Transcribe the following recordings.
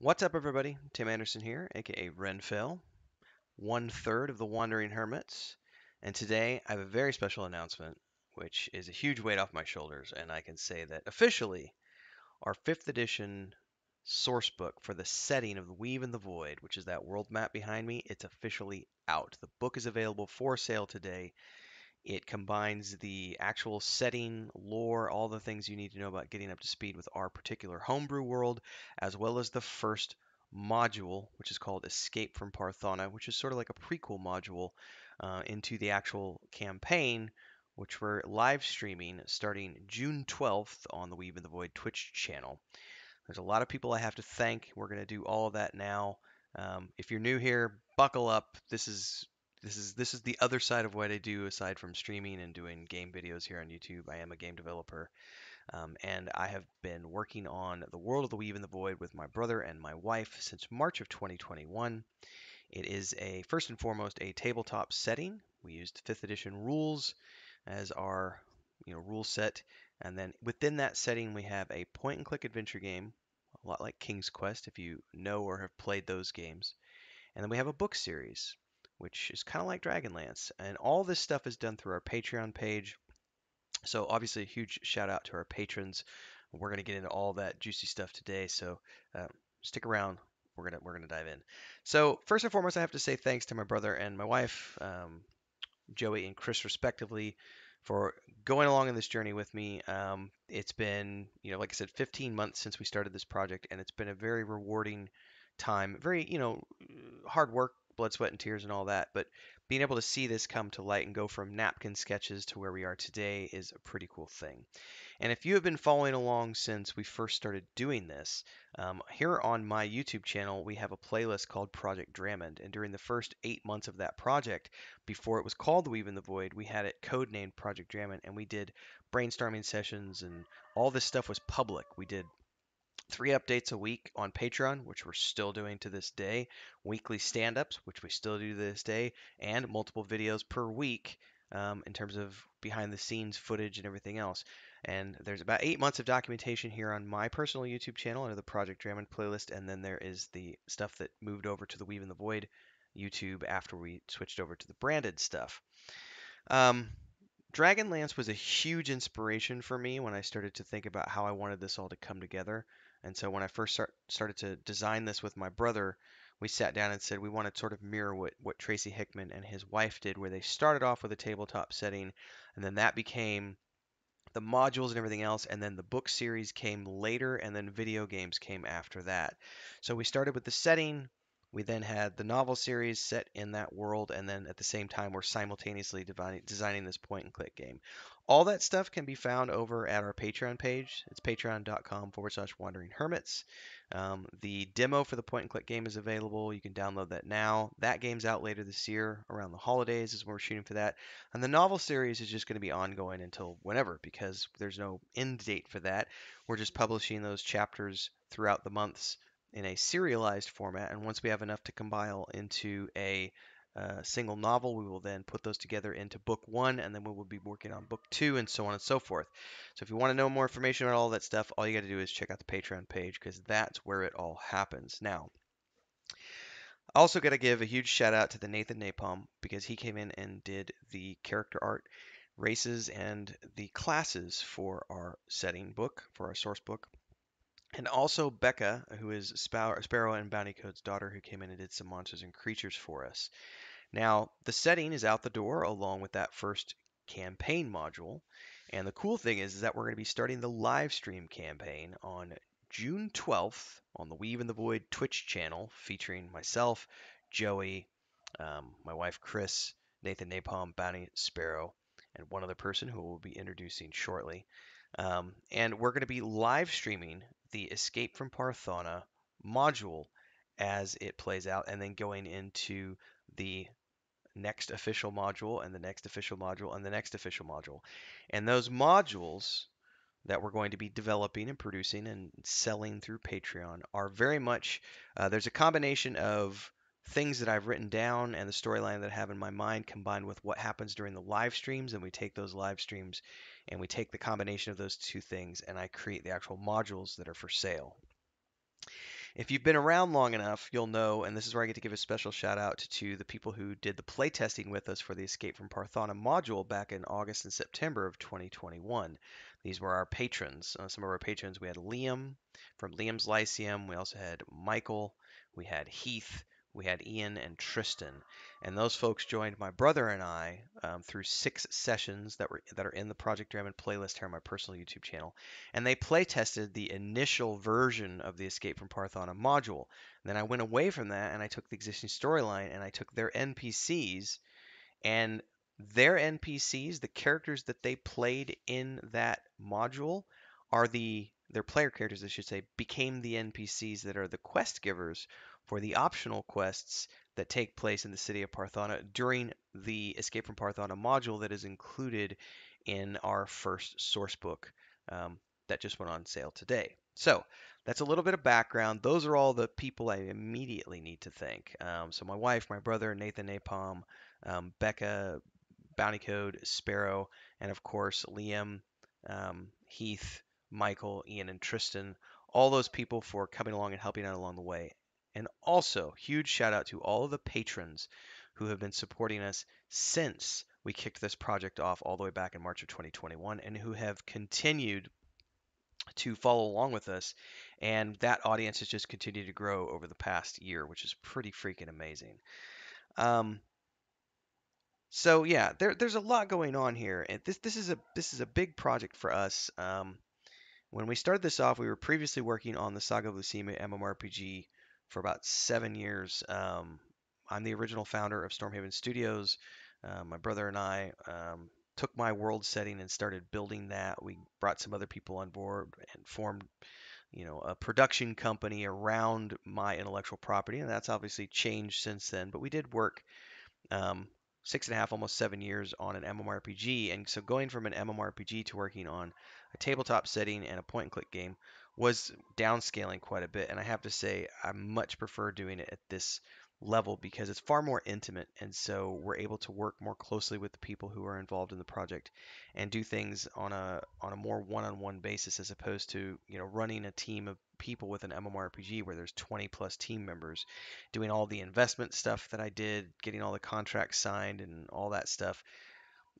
What's up, everybody? Tim Anderson here, aka Renfail, one third of the Wandering Hermits, and today I have a very special announcement, which is a huge weight off my shoulders, and I can say that officially, our fifth edition source book for the setting of the Weave and the Void, which is that world map behind me, it's officially out. The book is available for sale today. It combines the actual setting, lore, all the things you need to know about getting up to speed with our particular homebrew world, as well as the first module, which is called Escape from Parthana, which is sort of like a prequel module uh, into the actual campaign, which we're live streaming starting June 12th on the Weave and the Void Twitch channel. There's a lot of people I have to thank. We're going to do all of that now. Um, if you're new here, buckle up. This is this is this is the other side of what I do aside from streaming and doing game videos here on YouTube. I am a game developer, um, and I have been working on the World of the Weave and the Void with my brother and my wife since March of 2021. It is a first and foremost a tabletop setting. We used fifth edition rules as our you know rule set, and then within that setting we have a point and click adventure game, a lot like King's Quest if you know or have played those games. And then we have a book series which is kind of like Dragonlance. And all this stuff is done through our Patreon page. So obviously, a huge shout out to our patrons. We're going to get into all that juicy stuff today. So uh, stick around. We're gonna we're gonna dive in. So first and foremost, I have to say thanks to my brother and my wife, um, Joey and Chris, respectively, for going along in this journey with me. Um, it's been, you know, like I said, 15 months since we started this project, and it's been a very rewarding time. Very, you know, hard work, blood, sweat, and tears and all that. But being able to see this come to light and go from napkin sketches to where we are today is a pretty cool thing. And if you have been following along since we first started doing this, um, here on my YouTube channel, we have a playlist called Project Dramond. And during the first eight months of that project, before it was called The Weave and the Void, we had it codenamed Project Dramond, and we did brainstorming sessions, and all this stuff was public. We did three updates a week on Patreon, which we're still doing to this day, weekly stand ups, which we still do to this day, and multiple videos per week um, in terms of behind the scenes footage and everything else. And there's about eight months of documentation here on my personal YouTube channel under the Project Dramond playlist, and then there is the stuff that moved over to the Weave and the Void YouTube after we switched over to the branded stuff. Um, Dragonlance was a huge inspiration for me when I started to think about how I wanted this all to come together. And so when I first start, started to design this with my brother, we sat down and said we want to sort of mirror what, what Tracy Hickman and his wife did, where they started off with a tabletop setting, and then that became the modules and everything else, and then the book series came later, and then video games came after that. So we started with the setting, we then had the novel series set in that world, and then at the same time, we're simultaneously designing this point and click game. All that stuff can be found over at our Patreon page. It's patreon.com forward slash wandering hermits. Um, the demo for the point and click game is available. You can download that now. That game's out later this year, around the holidays, is when we're shooting for that. And the novel series is just going to be ongoing until whenever because there's no end date for that. We're just publishing those chapters throughout the months in a serialized format. And once we have enough to compile into a uh, single novel, we will then put those together into book one, and then we will be working on book two, and so on and so forth. So if you want to know more information about all that stuff, all you got to do is check out the Patreon page because that's where it all happens. Now, also got to give a huge shout out to the Nathan Napalm because he came in and did the character art, races, and the classes for our setting book, for our source book. And also Becca, who is Sparoh and Bountycode's daughter, who came in and did some monsters and creatures for us. Now, the setting is out the door along with that first campaign module. And the cool thing is, is that we're going to be starting the live stream campaign on June 12th on the Weave and the Void Twitch channel, featuring myself, Joey, um, my wife Chris, Nathan Napalm, Bounty Sparoh, and one other person who we'll be introducing shortly. Um, and we're going to be live streaming the Escape from Parthana module as it plays out, and then going into the next official module, and the next official module, and the next official module. And those modules that we're going to be developing and producing and selling through Patreon are very much, uh, there's a combination of things that I've written down and the storyline that I have in my mind combined with what happens during the live streams. And we take those live streams and we take the combination of those two things and I create the actual modules that are for sale. If you've been around long enough, you'll know, and this is where I get to give a special shout out to the people who did the playtesting with us for the Escape from Parthana module back in August and September of 2021. These were our patrons. Uh, some of our patrons, we had Liam from Liam's Lyceum. We also had Michael. We had Heath we had Ian and Tristan, and those folks joined my brother and I um, through six sessions that were that are in the Project Dramond playlist here on my personal YouTube channel, and they play tested the initial version of the Escape from Parthana module. And then I went away from that and I took the existing storyline and I took their NPCs and their NPCs, the characters that they played in that module, are the their player characters, I should say, became the NPCs that are the quest givers for the optional quests that take place in the city of Parthana during the Escape from Parthana module that is included in our first source book um, that just went on sale today. So that's a little bit of background. Those are all the people I immediately need to thank. Um, so my wife, my brother, Nathan Napalm, um, Becca, Bounty Code, Sparoh, and of course Liam, um, Heath, Michael, Ian, and Tristan. All those people for coming along and helping out along the way. And also, huge shout out to all of the patrons who have been supporting us since we kicked this project off all the way back in March of 2021 and who have continued to follow along with us. And that audience has just continued to grow over the past year, which is pretty freaking amazing. Um, so yeah, there, there's a lot going on here, and this this is a this is a big project for us. Um, when we started this off, we were previously working on the Saga of Lucimia MMORPG for about seven years. Um, I'm the original founder of Stormhaven Studios. Uh, my brother and I um, took my world setting and started building that. We brought some other people on board and formed, you know, a production company around my intellectual property, and that's obviously changed since then. But we did work um, six and a half, almost seven years on an MMORPG, and so going from an MMORPG to working on a tabletop setting and a point-and-click game was downscaling quite a bit. And I have to say, I much prefer doing it at this level because it's far more intimate. And so we're able to work more closely with the people who are involved in the project and do things on a on a more one-on-one basis as opposed to, you know, running a team of people with an MMORPG where there's 20 plus team members doing all the investment stuff that I did, getting all the contracts signed and all that stuff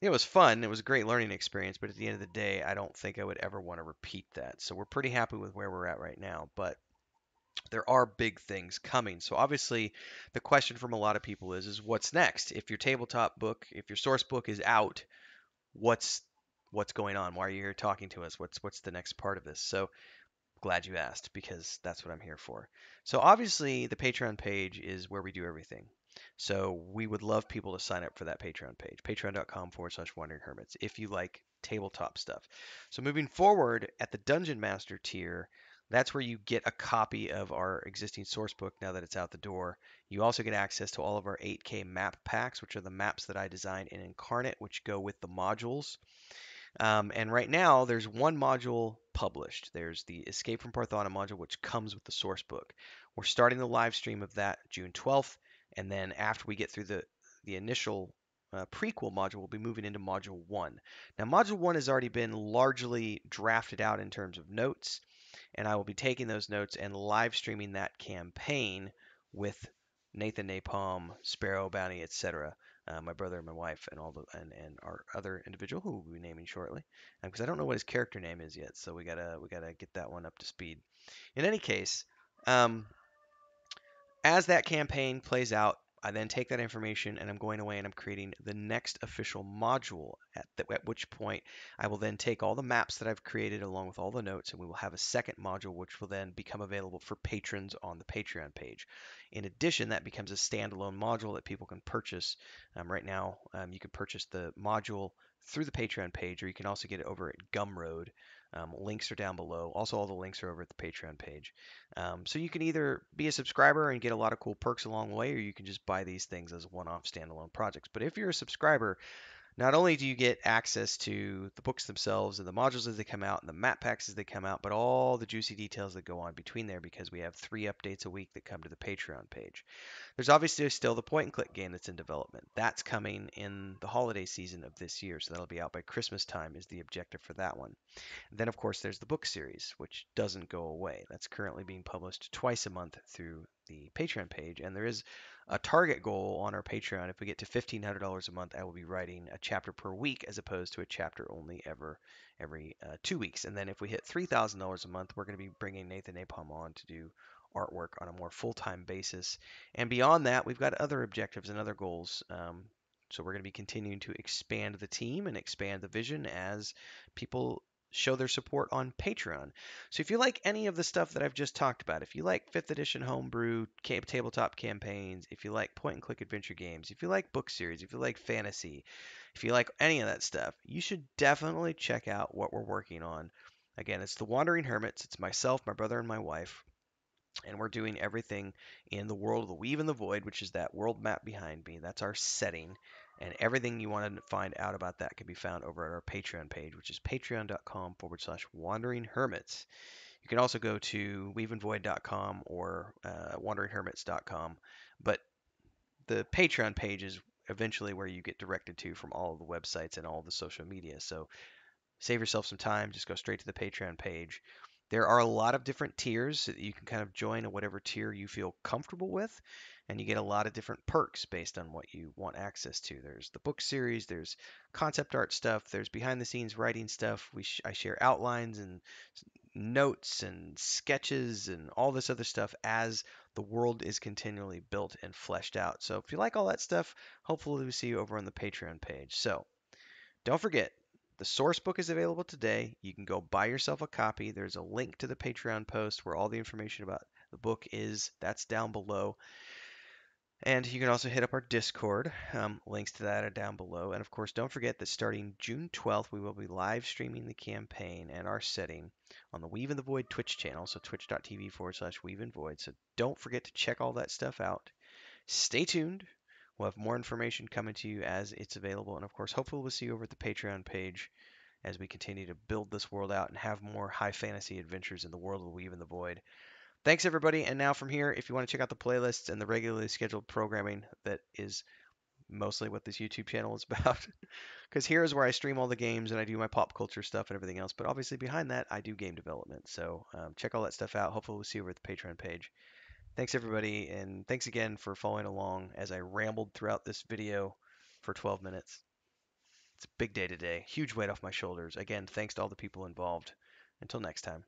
it was fun. It was a great learning experience, but at the end of the day, I don't think I would ever want to repeat that. So we're pretty happy with where we're at right now, but there are big things coming. So obviously, the question from a lot of people is is what's next? If your tabletop book, if your source book is out, what's what's going on? Why are you here talking to us? What's what's the next part of this? So glad you asked because that's what I'm here for. So obviously, the Patreon page is where we do everything. So we would love people to sign up for that Patreon page, patreon.com forward slash wandering hermits, if you like tabletop stuff. So moving forward at the Dungeon Master tier, that's where you get a copy of our existing source book now that it's out the door. You also get access to all of our 8K map packs, which are the maps that I designed in Inkarnate, which go with the modules. Um, and right now, there's one module published. There's the Escape from Parthana module, which comes with the source book. We're starting the live stream of that June 12th. And then after we get through the, the initial uh, prequel module, we'll be moving into module one. Now, module one has already been largely drafted out in terms of notes, and I will be taking those notes and live streaming that campaign with Nathan Napalm, Sparoh Bounty, etc. Uh, my brother and my wife and all the and, and our other individual who we'll be naming shortly because um, I don't know what his character name is yet so we gotta we gotta get that one up to speed in any case um, as that campaign plays out, I then take that information and I'm going away and I'm creating the next official module, at, the, at which point I will then take all the maps that I've created along with all the notes and we will have a second module which will then become available for patrons on the Patreon page. In addition, that becomes a standalone module that people can purchase. Um, right now, um, you can purchase the module through the Patreon page or you can also get it over at Gumroad. Um, links are down below. Also, all the links are over at the Patreon page. Um, so you can either be a subscriber and get a lot of cool perks along the way, or you can just buy these things as one-off standalone projects. But if you're a subscriber, not only do you get access to the books themselves and the modules as they come out and the map packs as they come out, but all the juicy details that go on between there because we have three updates a week that come to the Patreon page. There's obviously still the point and click game that's in development. That's coming in the holiday season of this year, so that'll be out by Christmas time is the objective for that one. Then of course there's the book series, which doesn't go away. That's currently being published twice a month through the Patreon page, and there is a target goal on our Patreon. If we get to $1,500 a month, I will be writing a chapter per week as opposed to a chapter only ever every uh, two weeks. And then if we hit $3,000 a month, we're going to be bringing Nathan Napalm on to do artwork on a more full-time basis. And beyond that, we've got other objectives and other goals. Um, so we're going to be continuing to expand the team and expand the vision as people show their support on Patreon. So if you like any of the stuff that I've just talked about, if you like 5th edition homebrew tabletop campaigns, if you like point and click adventure games, if you like book series, if you like fantasy, if you like any of that stuff, you should definitely check out what we're working on. Again, it's the Wandering Hermits. It's myself, my brother, and my wife. And we're doing everything in the world of the Weave and the Void, which is that world map behind me. That's our setting. And everything you want to find out about that can be found over at our Patreon page, which is patreon.com forward slash wandering hermits. You can also go to weaveandvoid.com or uh, wanderinghermits.com. But the Patreon page is eventually where you get directed to from all the websites and all the social media. So save yourself some time. Just go straight to the Patreon page. There are a lot of different tiers that you can kind of join at whatever tier you feel comfortable with and you get a lot of different perks based on what you want access to. There's the book series, there's concept art stuff, there's behind the scenes writing stuff. We sh- I share outlines and notes and sketches and all this other stuff as the world is continually built and fleshed out. So if you like all that stuff, hopefully we see you over on the Patreon page. So don't forget, the source book is available today. You can go buy yourself a copy. There's a link to the Patreon post where all the information about the book is. That's down below. And you can also hit up our Discord. Um, links to that are down below. And of course, don't forget that starting June 12th, we will be live streaming the campaign and our setting on the Weave and the Void Twitch channel. So twitch.tv forward slash Weave in Void. So don't forget to check all that stuff out. Stay tuned. We'll have more information coming to you as it's available. And of course, hopefully, we'll see you over at the Patreon page as we continue to build this world out and have more high fantasy adventures in the world of Weave and the Void. Thanks, everybody. And now from here, if you want to check out the playlists and the regularly scheduled programming that is mostly what this YouTube channel is about, because here is where I stream all the games and I do my pop culture stuff and everything else. But obviously, behind that, I do game development. So um, check all that stuff out. Hopefully, we'll see you over at the Patreon page. Thanks, everybody. And thanks again for following along as I rambled throughout this video for 12 minutes. It's a big day today. Huge weight off my shoulders. Again, thanks to all the people involved. Until next time.